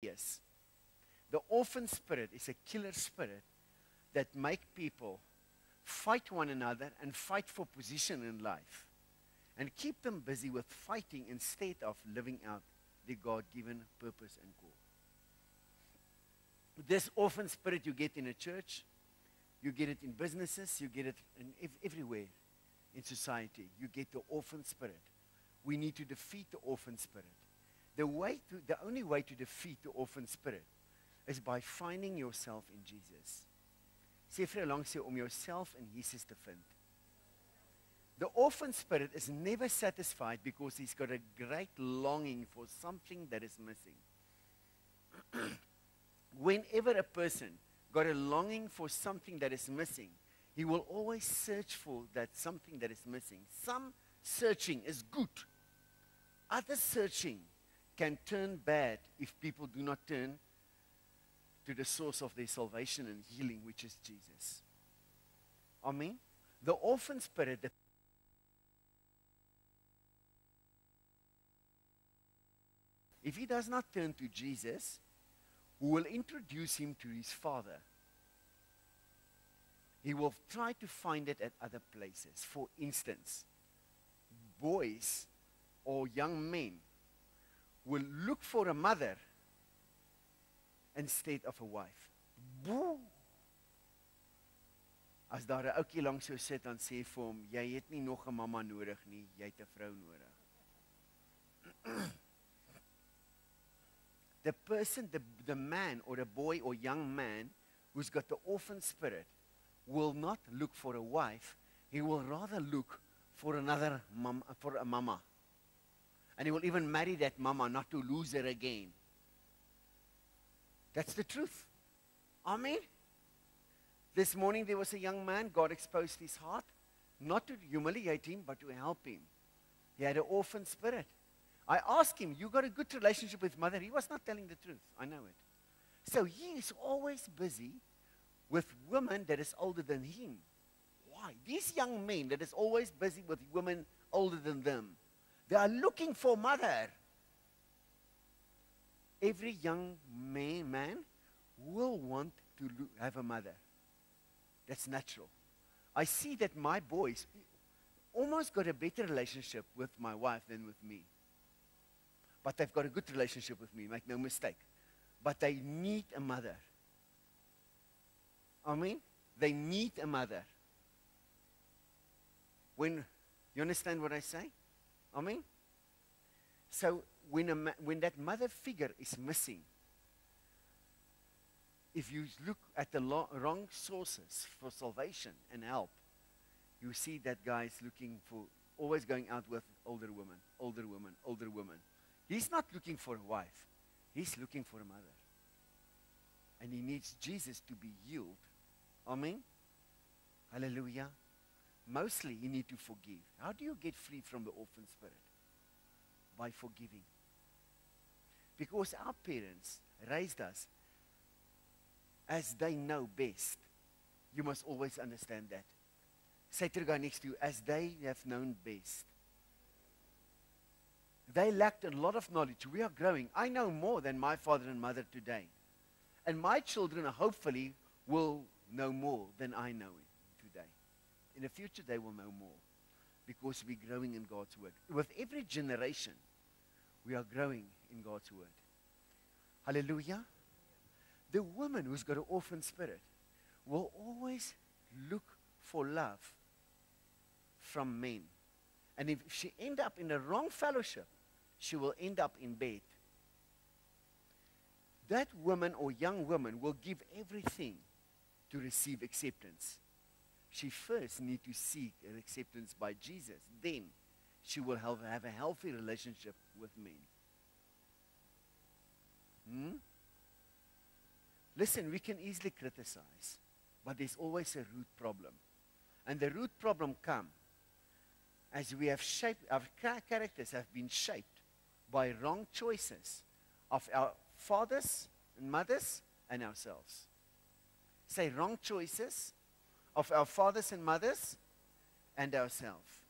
Yes. The orphan spirit is a killer spirit that make people fight one another and fight for position in life and keep them busy with fighting instead of living out the God-given purpose and call. This orphan spirit you get in a church, you get it in businesses, you get it in ev- everywhere in society. You get the orphan spirit. We need to defeat the orphan spirit. The way to, the only way to defeat the orphan spirit is by finding yourself in Jesus. Sê vir 'n langs jou om jouself in Jesus te vind. The orphan spirit is never satisfied because he's got a great longing for something that is missing. Whenever a person got a longing for something that is missing, he will always search for that something that is missing. Some searching is good. Other searching can turn bad if people do not turn to the source of their salvation and healing, which is Jesus. Amen. The orphan spirit, the if he does not turn to Jesus, who will introduce him to his father, he will try to find it at other places. For instance, boys or young men will look for a mother instead of a wife. Boe. As daar 'n ouetjie langs jou sit dan sê vir hom, jy het nie nog 'n mamma nodig nie, jy het 'n vrou nodig. the person the the man or the boy or young man who's got the orphan spirit will not look for a wife, he will rather look for another mom for a mama. And he will even marry that mama not to lose her again. That's the truth. Amen. This morning there was a young man, God exposed his heart, not to humiliate him, but to help him. He had an orphan spirit. I asked him, You got a good relationship with mother? He was not telling the truth. I know it. So he is always busy with women that is older than him. Why? These young men that is always busy with women older than them, they are looking for mother. Every young man, will want to have a mother. That's natural. I see that my boys almost got a better relationship with my wife than with me. But they've got a good relationship with me, make no mistake. But they need a mother. I mean, they need a mother. When you understand what I say? I mean, so when, a, when that mother figure is missing, if you look at the wrong sources for salvation and help, you see that guy is looking for, always going out with older women, older women, older women. He's not looking for a wife, he's looking for a mother. And he needs Jesus to be healed. Amen? Hallelujah. Mostly, you need to forgive. How do you get free from the orphan spirit? By forgiving. Because our parents raised us as they know best. You must always understand that. Say to the guy next to you, as they have known best. They lacked a lot of knowledge. We are growing. I know more than my father and mother today. And my children hopefully will know more than I know today. In the future, they will know more because we're growing in God's word. With every generation, we are growing in God's word. Hallelujah. The woman who's got an orphan spirit will always look for love from men. And if she end up in the wrong fellowship, she will end up in bed. That woman or young woman will give everything to receive acceptance. She first need to seek an acceptance by Jesus. Then she will have, have a healthy relationship with men. Hmm? Listen, we can easily criticize, but there's always a root problem. And the root problem comes as we have shaped, our characters have been shaped by wrong choices of our fathers and mothers and ourselves. Say wrong choices of our fathers and mothers and ourselves.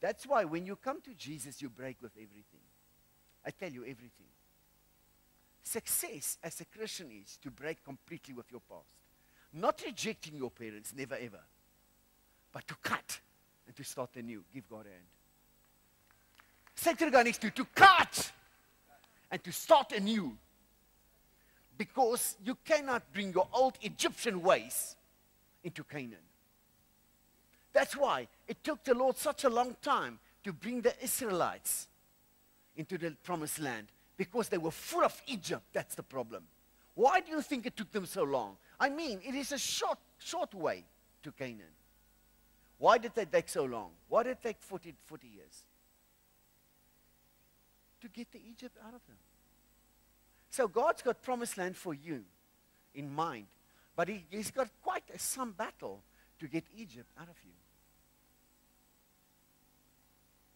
That's why when you come to Jesus, you break with everything. I tell you everything. success as a Christian is to break completely with your past. Not rejecting your parents, never ever. But to cut and to start anew. Give God a hand. Say next to to cut and to start anew. Because you cannot bring your old Egyptian ways into Canaan. That's why it took the Lord such a long time to bring the Israelites into the promised land because they were full of Egypt. That's the problem. Why do you think it took them so long? I mean, it is a short, short way to Canaan. Why did they take so long? Why did it take 40, 40 years? To get the Egypt out of them. So God's got promised land for you in mind. But he, has got quite a, some battle to get Egypt out of you.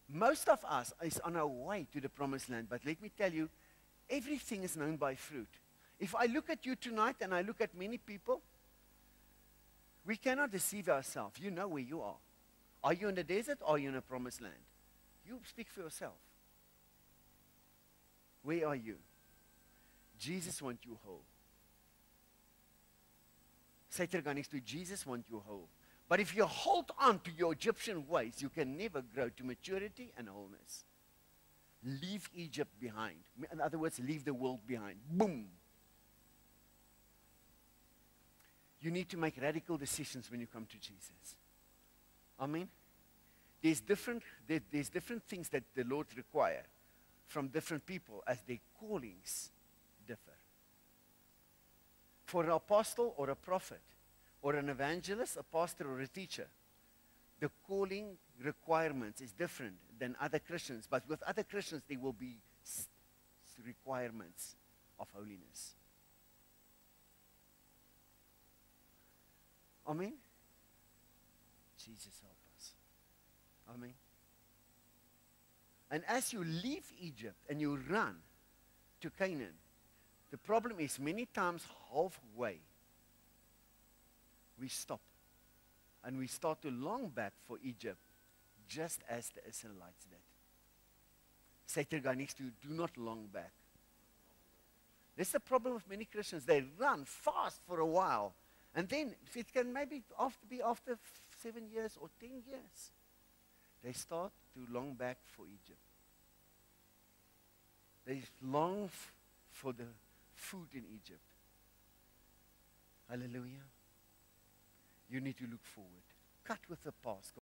Most of us is on our way to the promised land, but let me tell you, everything is known by fruit. If I look at you tonight and I look at many people, we cannot deceive ourselves. You know where you are. Are you in the desert or are you in a promised land? You speak for yourself. Where are you? Jesus wants you whole. To the next to Jesus wants you whole. But if you hold on to your Egyptian ways, you can never grow to maturity and wholeness. Leave Egypt behind. In other words, leave the world behind. Boom. You need to make radical decisions when you come to Jesus. Amen. There's different, there, there's different things that the Lord require from different people as their callings differ. For an apostle or a prophet, or an evangelist, a pastor, or a teacher, the calling requirements is different than other Christians. But with other Christians, there will be requirements of holiness. Amen. Jesus help us. Amen. And as you leave Egypt and you run to Canaan, the problem is many times halfway we stop and we start to long back for Egypt just as the Israelites did. Say to the guy next to you, do not long back. This is the problem with many Christians. They run fast for a while. And then it can maybe after be after seven years or ten years. They start to long back for Egypt. They long for the food in Egypt. Hallelujah. You need to look forward. Cut with the past.